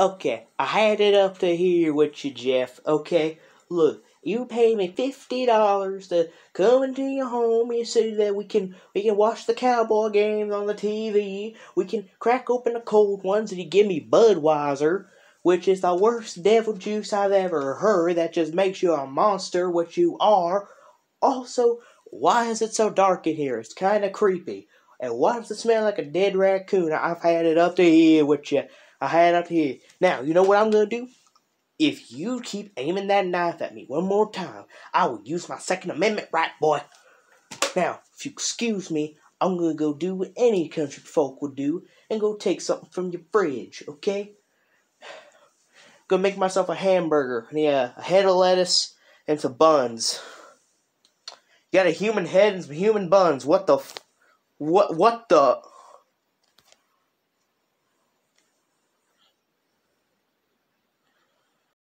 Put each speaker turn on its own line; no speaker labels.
Okay, I had it up to here with you, Jeff. Okay, look, you pay me fifty dollars to come into your home and so that we can we can watch the cowboy games on the TV. We can crack open the cold ones and you give me Budweiser, which is the worst devil juice I've ever heard. That just makes you a monster, which you are. Also, why is it so dark in here? It's kind of creepy. And why does it smell like a dead raccoon? I've had it up to here with you. I had up here. Now, you know what I'm gonna do? If you keep aiming that knife at me one more time, I will use my Second Amendment right, boy. Now, if you excuse me, I'm gonna go do what any country folk would do and go take something from your fridge, okay? Gonna make myself a hamburger. Yeah, a head of lettuce and some buns. You got a human head and some human buns. What the? What? What the?